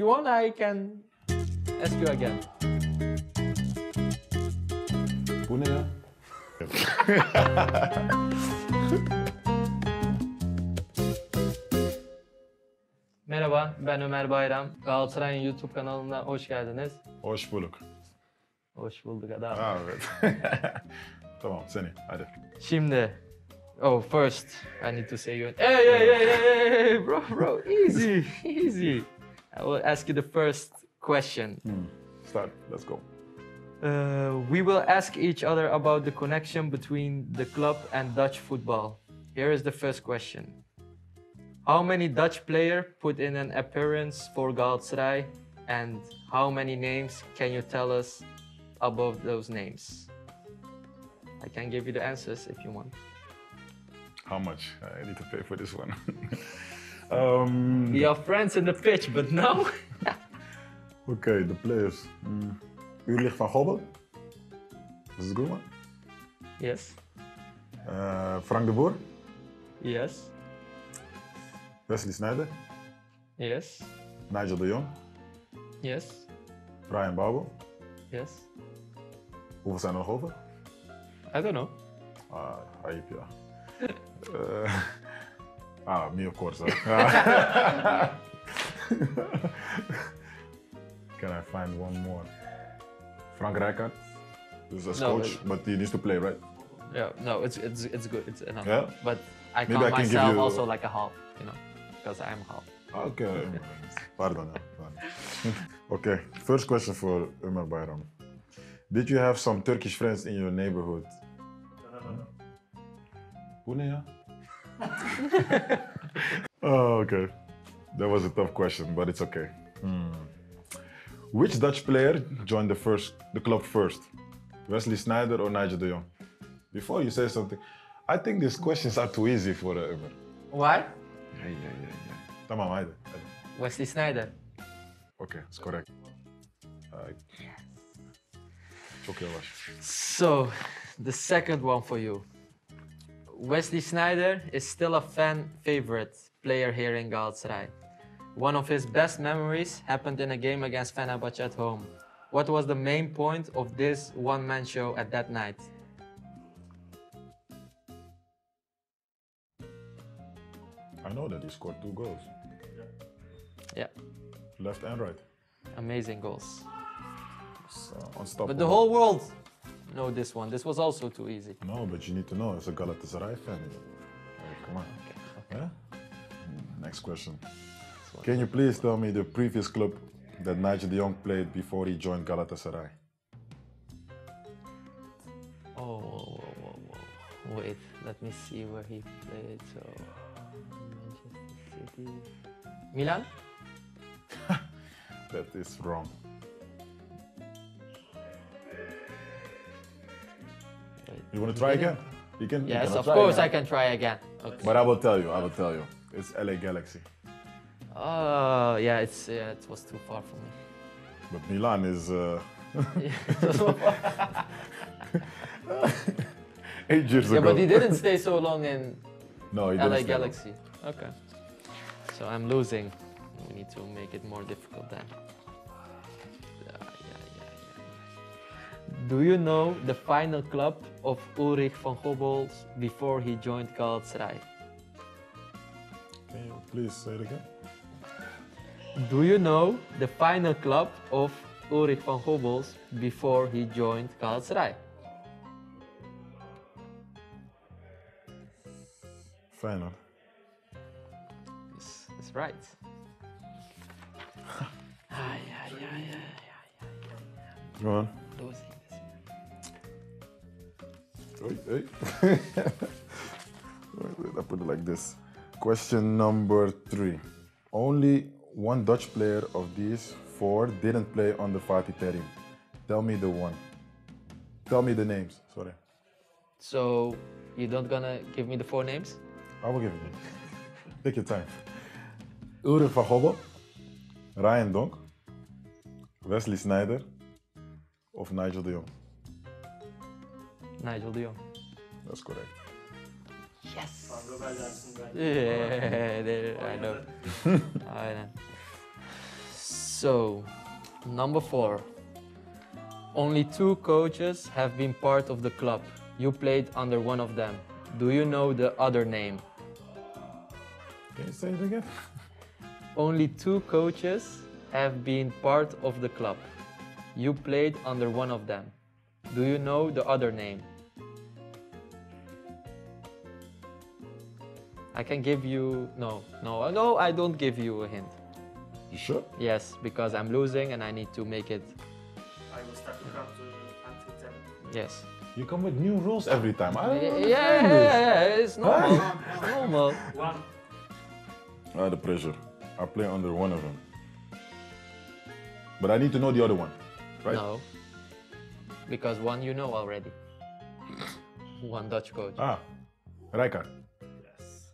you want, I can ask you again. Bu ne ya? Merhaba, ben Ömer Bayram. Galatasaray'ın YouTube kanalına hoş geldiniz. Hoş bulduk. Hoş bulduk adam. Ha, evet. tamam seni hadi. Şimdi, oh first, I need to say you. Hey, hey, hey, hey, hey, bro, bro, easy, easy. I will ask you the first question. Start. Let's go. Uh, we will ask each other about the connection between the club and Dutch football. Here is the first question. How many Dutch player put in an appearance for Galatasaray and how many names can you tell us above those names? I can give you the answers if you want. How much? I need to pay for this one. um, We are friends in the pitch, but now okay, the players. Mm. Ulrich van Gobbel. This is a good one. yes, Uh, Frank de Boer. yes, Wesley Sneijder. yes, Nigel de Jong. yes, Ryan Babel. yes. Hoeveel zijn er nog over? I don't know. Ah, hype, ja. Uh, ah, me of course. Can I find one more? Frank Rijkaard. This is a No, coach, it- but he needs to play, right? Yeah, no, it's it's it's good. It's enough. Yeah? But I Maybe count I can give myself you- also like a half, you know, because I'm half. Okay. Pardon. pardon. okay, first question for Ömer Bayram. Did you have some Turkish friends in your neighborhood? Hoe nee, ja? Oh, okay. That was a tough question, but it's okay. Hmm. Which Dutch player joined the first the club first? Wesley Sneijder or Nigel de Jong? Before you say something, I think these questions are too easy for uh, Ömer. Why? Yeah, yeah, yeah, yeah. Tamam, haydi. haydi. Wesley Sneijder. Okay, it's correct. Uh, çok yavaş. So, the second one for you. Wesley Sneijder is still a fan favorite player here in Galatasaray. One of his best memories happened in a game against Fenerbahce at home. What was the main point of this one-man show at that night? I know that he scored two goals, Yeah, left and right. amazing goals. It's, uh, unstoppable. But the whole world know this one. This was also too easy. No, but you need to know. It's a Galatasaray fan. Come on. Yeah? Mm, Next question. Can you please tell me the previous club that Nigel de Jong played before he joined Galatasaray? Oh, whoa, whoa, whoa. wait, let me see where he played. So, Manchester City, Milan. That is wrong. You want to try again? You can. Yes, can of course again. I can try again. Okay. But I will tell you. I will tell you. It's LA Galaxy. Oh, yeah, it's yeah, it was too far for me. But Milan is uh, eight years yeah, ago. but he didn't stay so long in No, he didn't. LA long. Galaxy. Okay. So I'm losing. We need to make it more difficult then. Do you know the final club of Ulrich van Gobbels before he joined Galatasaray? Can you please say it again? Do you know the final club of Ulrich van Gobbels before he joined Galatasaray? Feyenoord. Yes, that's right. Go on. This. Hey, hey. Wait, wait, I put it like this. Question number three. Only one Dutch player of these four didn't play on the Fatih Terim. Tell me the one. Tell me the names. Sorry. So you don't gonna give me the four names? I will give it you. Take your time. Ulrich van Gobbel, Ryan Donk, Wesley Sneijder of Nigel de Jong. Nigel de Jong. That's correct. Yes. Robert Larsen, ben. Yeah, there, I know. I know. So, number four. Only two coaches have been part of the club. You played under one of them. Do you know the other name? Can you say it again? Only two coaches have been part of the club. You played under one of them. Do you know the other name? I can give you no, no, no. I don't give you a hint. You sure? Yes, because I'm losing and I need to make it. I will start to count until 10. Yes. You come with new rules every time. I don't Yeah, understand yeah, yeah, it's normal. It's normal. One. Ah, the pressure. I play under one of them. But I need to know the other one, right? No, because one you know already. One Dutch coach. Ah, Rijkaard. Yes.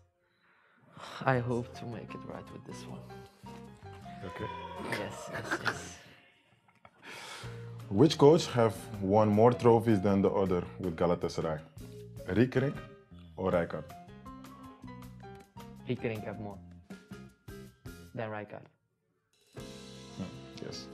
I hope to make it right with this one. Okay. Yes, yes, yes. Which coach have won more trophies than the other with Galatasaray? Riekerink or Rijkaard? Riekerink have more than Rijkaard. Yes.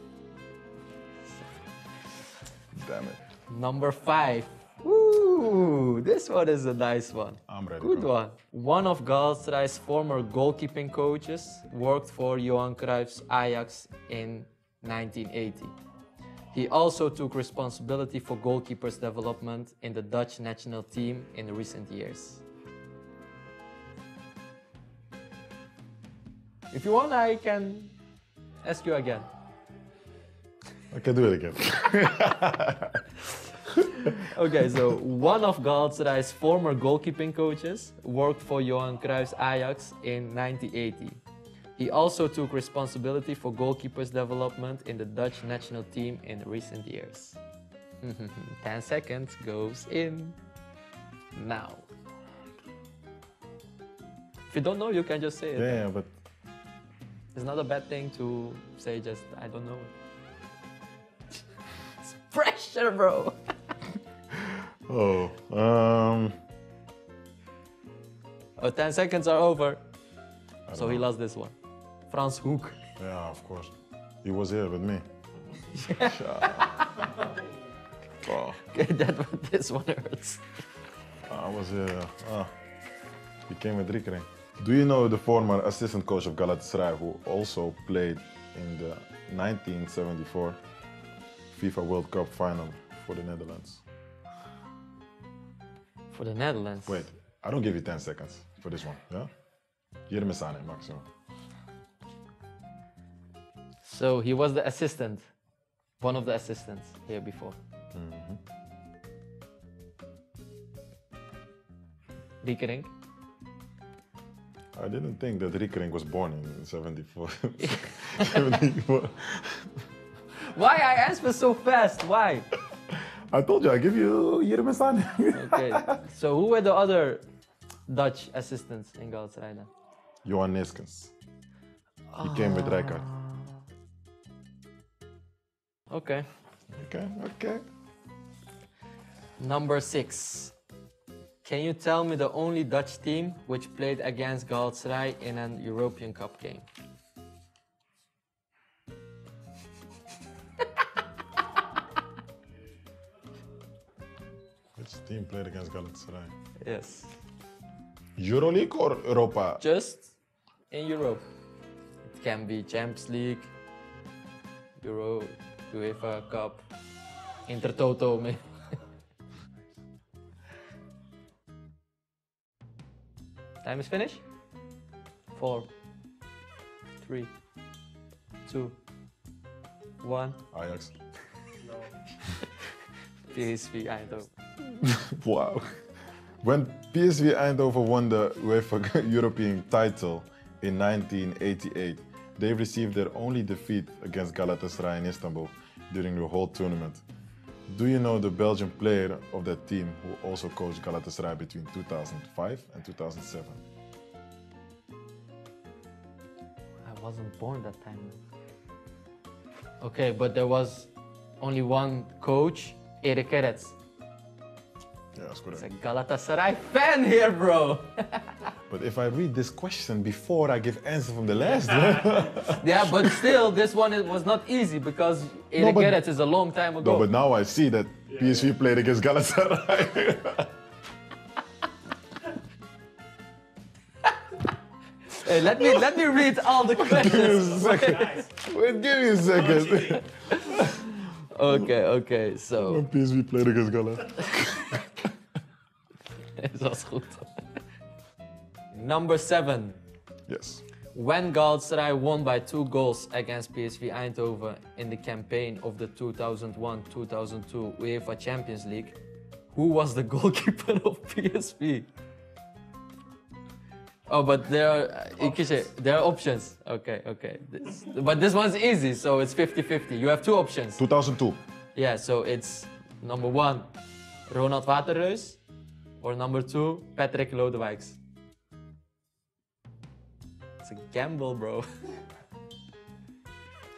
Damn it. Number five. Ooh, this one is a nice one. I'm ready. Good bro. one. One of Galatasaray's former goalkeeping coaches worked for Johan Cruyff's Ajax in 1980. He also took responsibility for goalkeepers' development in the Dutch national team in recent years. If you want, I can ask you again. Okay, do it again. Okay, so one of Galatasaray's former goalkeeping coaches worked for Johan Cruyff's Ajax in 1980. He also took responsibility for goalkeepers' development in the Dutch national team in recent years. 10 seconds goes in now. If you don't know, you can just say it. yeah, yeah, but It's not a bad thing to say just, I don't know. It's pressure, bro. oh, um, Oh, 10 seconds are over. So don't he lost this one. Frans Hoek. Yeah, of course. He was here with me. oh, Okay, that one, this one hurts. I was here. Ah, he came with Riekerink. Do you know the former assistant coach of Galatasaray who also played in the 1974 FIFA World Cup final for the Netherlands? For the Netherlands. Wait, I don't give you 10 seconds for this one, yeah? Jeremy Sane, maximum. So he was the assistant, one of the assistants here before. Mm-hmm. Riekerink. I didn't think that Riekerink was born in 74. 74. Why I answer so fast? Why? I told you, I give you Jeremy Sane. Okay. so who were the other Dutch assistants in Galatasaray then? Johan Neeskens. He came with Rijkaard. Ah. Okay. Okay, okay. Number six. Can you tell me the only Dutch team which played against Galatasaray in an European Cup game? Team played against Galatasaray? Yes. EuroLeague or Europa? Just in Europe. It can be Champions League, Euro, UEFA Cup, Intertoto. maybe. Time is finished. Four, three, two, one. Ajax. No. PSV Eindhoven. Wow. When PSV Eindhoven won the UEFA European title in 1988, they received their only defeat against Galatasaray in Istanbul during the whole tournament. Do you know the Belgian player of that team who also coached Galatasaray between 2005 and 2007? I wasn't born that time. Okay, but there was only one coach, Eric Gerets. Yeah, that's It's a Galatasaray fan here, bro. But if I read this question before I give answer from the last one, Yeah, but still, this one it was not easy because Eric but- Gerets is a long time ago. no, but now I see that PSV played against Galatasaray. Hey, let me let me read all the give me a questions. second. Wait, give me a second. okay, okay, so When PSV played against Galatasaray. Was goed. Number seven. Yes. When Galatasaray won by two goals against PSV Eindhoven in the campaign of the 2001-2002 UEFA Champions League, who was the goalkeeper of PSV? Oh, but there are, uh, Ikishe, there are options. Okay, okay. This, but this one's easy, so it's 50-50. You have two options. 2002. Yeah, so it's number one, Ronald Waterreus, or number two, Patrick Lodewijks. It's a gamble, bro.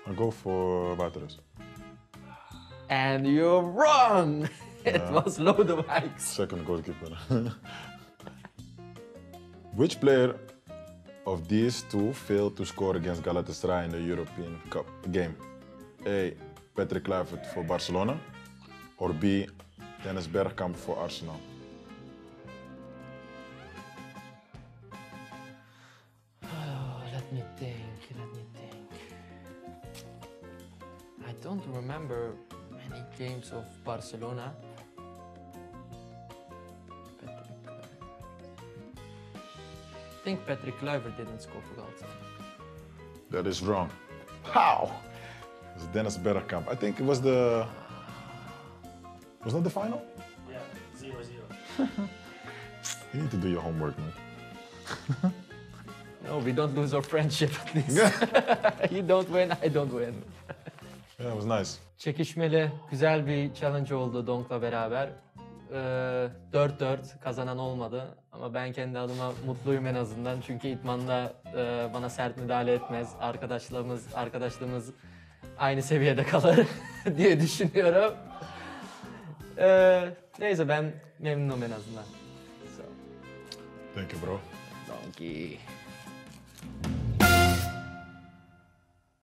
I go for Waterreus. And you're wrong! It was Lodewijks. Second goalkeeper. Which player of these two failed to score against Galatasaray in the European Cup game? A. Patrick Kluivert for Barcelona, or B. Dennis Bergkamp for Arsenal? Many of Barcelona. Patrick I think Patrick Kluivert didn't score for Galatasaray. That is wrong. How? It was Dennis Bergkamp. I think it was the. Was that the final? Yeah, zero zero. You need to do your homework, man. No, we don't lose our friendship at least. you don't win, I don't win. Yeah, it was nice. Çekişmeli, güzel bir challenge oldu Donk'la beraber. Ee, 4-4 kazanan olmadı ama ben kendi adıma mutluyum en azından. Çünkü İtman'da e, bana sert müdahale etmez. Arkadaşlığımız, arkadaşlığımız aynı seviyede kalır diye düşünüyorum. Ee, neyse ben memnunum en azından. So, Thank you, bro. donkey.